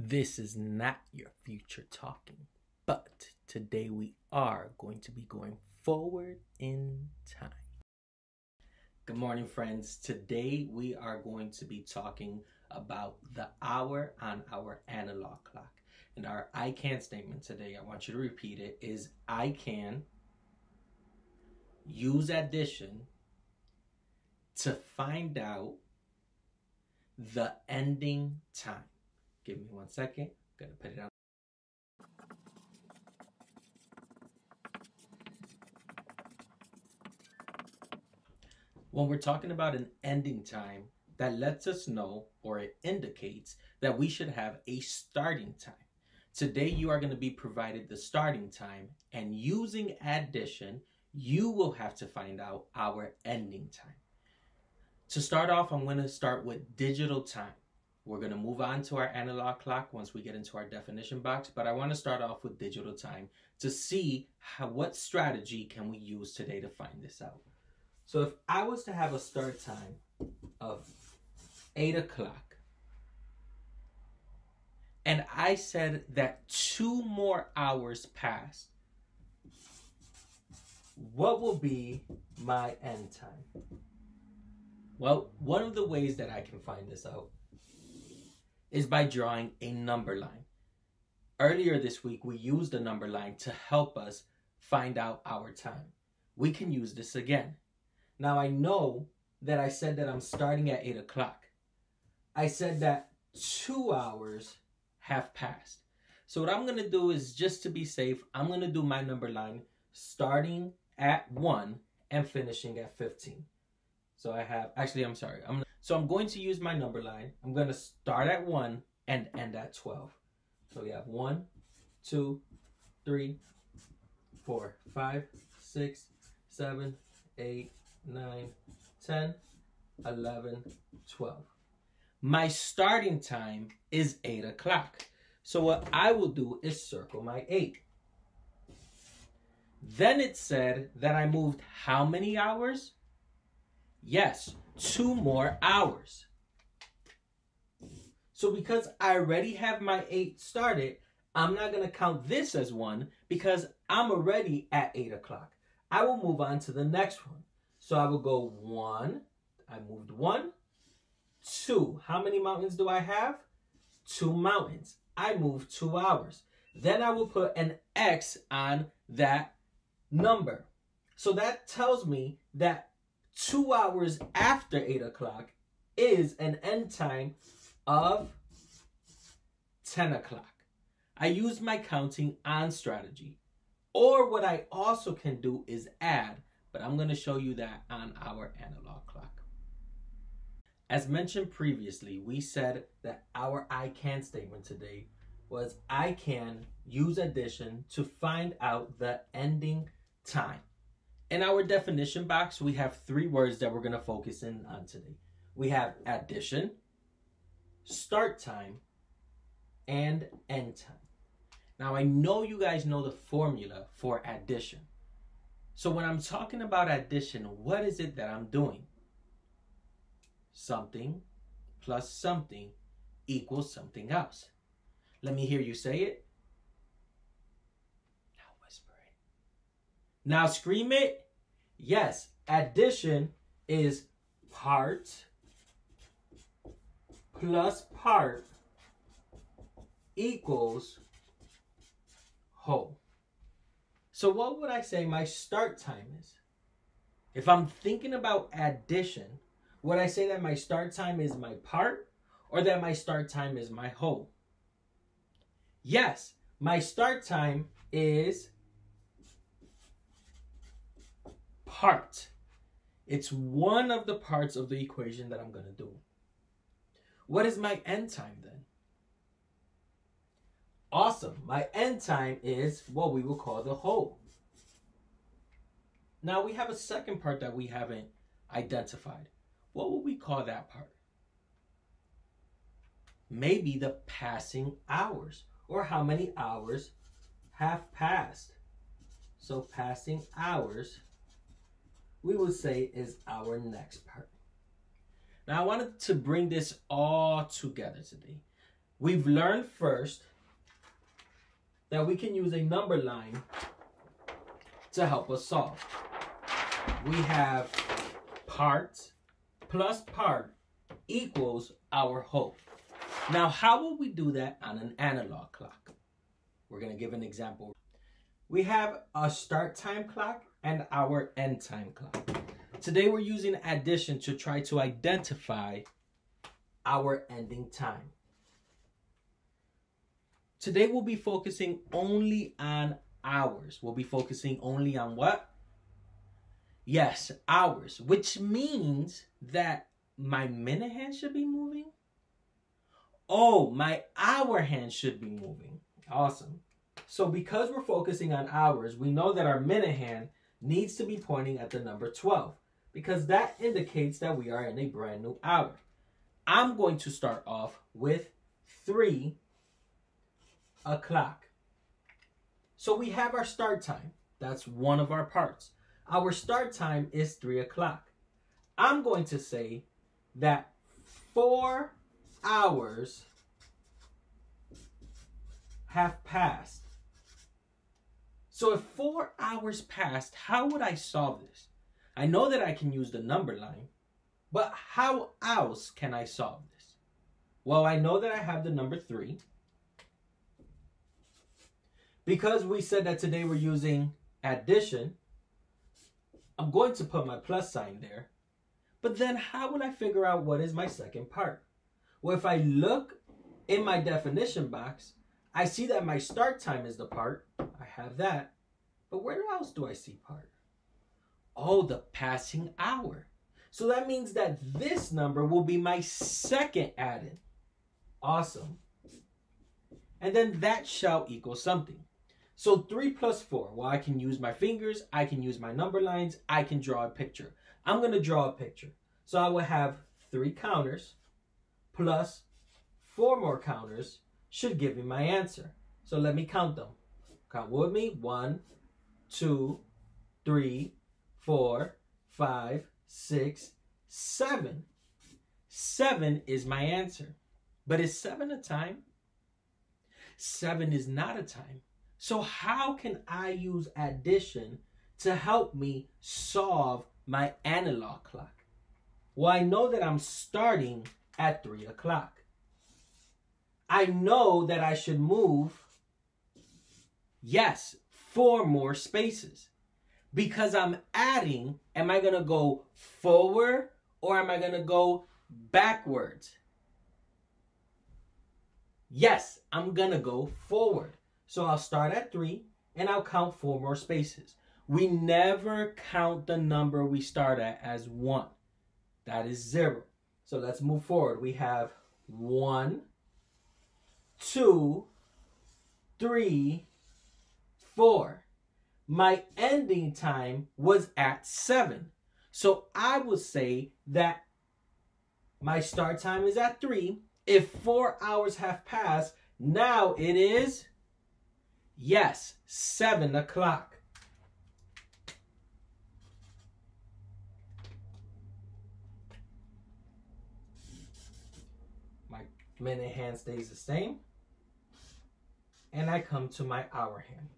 This is not your future talking, but today we are going to be going forward in time. Good morning, friends. Today we are going to be talking about the hour on our analog clock. And our I can statement today, I want you to repeat it, is I can use addition to find out the ending time. Give me one second. I'm gonna put it on. When we're talking about an ending time, that lets us know or it indicates that we should have a starting time. Today, you are going to be provided the starting time, and using addition, you will have to find out our ending time. To start off, I'm going to start with digital time. We're going to move on to our analog clock once we get into our definition box, but I want to start off with digital time to see how, what strategy can we use today to find this out. So if I was to have a start time of 8 o'clock, and I said that two more hours passed, what will be my end time? Well, one of the ways that I can find this out is by drawing a number line. Earlier this week, we used a number line to help us find out our time. We can use this again. Now, I know that I said that I'm starting at 8 o'clock. I said that two hours have passed. So, what I'm going to do is just to be safe, I'm going to do my number line starting at 1 and finishing at 15. So, I have, actually, I'm sorry. I'm so I'm going to use my number line. I'm going to start at 1 and end at 12. So we have 1, 2, 3, 4, 5, 6, 7, 8, 9, 10, 11, 12. My starting time is 8 o'clock. So what I will do is circle my 8. Then it said that I moved how many hours? Yes, two more hours. So because I already have my eight started, I'm not going to count this as one because I'm already at eight o'clock. I will move on to the next one. So I will go one. I moved one, two. How many mountains do I have? Two mountains. I moved two hours. Then I will put an X on that number. So that tells me that two hours after 8 o'clock is an end time of 10 o'clock. I use my counting on strategy. Or what I also can do is add, but I'm going to show you that on our analog clock. As mentioned previously, we said that our I can statement today was I can use addition to find out the ending time. In our definition box, we have three words that we're going to focus in on today. We have addition, start time, and end time. Now, I know you guys know the formula for addition. So when I'm talking about addition, what is it that I'm doing? Something plus something equals something else. Let me hear you say it. Now scream it. Yes, addition is part plus part equals whole. So what would I say my start time is? If I'm thinking about addition, would I say that my start time is my part or that my start time is my whole? Yes, my start time is part. It's one of the parts of the equation that I'm going to do. What is my end time then? Awesome. My end time is what we will call the whole. Now we have a second part that we haven't identified. What will we call that part? Maybe the passing hours or how many hours have passed. So passing hours we will say is our next part. Now, I wanted to bring this all together today. we've learned first that we can use a number line to help us solve. We have part plus part equals our whole. Now, how will we do that on an analog clock? We're going to give an example. We have a start time clock and our end time clock. Today we're using addition to try to identify our ending time. Today we'll be focusing only on hours. We'll be focusing only on what? Yes, hours, which means that my minute hand should be moving. Oh, my hour hand should be moving. Awesome. So because we're focusing on hours, we know that our minute hand needs to be pointing at the number 12 because that indicates that we are in a brand new hour. I'm going to start off with 3 o'clock. So we have our start time. That's one of our parts. Our start time is 3 o'clock. I'm going to say that 4 hours have passed. So if 4 hours passed, how would I solve this? I know that I can use the number line, but how else can I solve this? Well, I know that I have the number 3. Because we said that today we're using addition, I'm going to put my plus sign there. But then how will I figure out what is my second part? Well, if I look in my definition box, I see that my start time is the part. I have that. But where else do I see part? Oh, the passing hour. So that means that this number will be my second added. Awesome. And then that shall equal something. So 3 plus 4. Well, I can use my fingers. I can use my number lines. I can draw a picture. I'm going to draw a picture. So I will have three counters plus four more counters should give me my answer. So let me count them. Count with me. One, two, three, four, five, six, seven. Seven is my answer. But is seven a time? Seven is not a time. So how can I use addition to help me solve my analog clock? Well, I know that I'm starting at 3 o'clock. I know that I should move, yes, four more spaces. Because I'm adding, am I going to go forward or am I going to go backwards? Yes, I'm going to go forward. So I'll start at three and I'll count four more spaces. We never count the number we start at as one. That is zero. So let's move forward. We have one, two, three, four. My ending time was at seven. So I would say that my start time is at three. If four hours have passed, now it is Yes, 7 o'clock. My minute hand stays the same. And I come to my hour hand.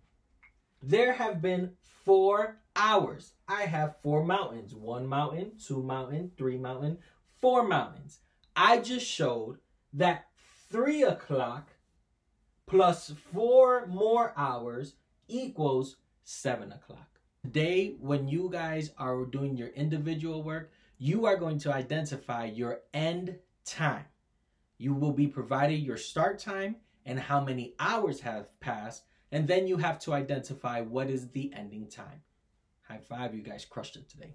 There have been four hours. I have four mountains. One mountain, two mountain, three mountain, four mountains. I just showed that 3 o'clock plus four more hours equals seven o'clock. Today, when you guys are doing your individual work, you are going to identify your end time. You will be provided your start time and how many hours have passed, and then you have to identify what is the ending time. High five, you guys crushed it today.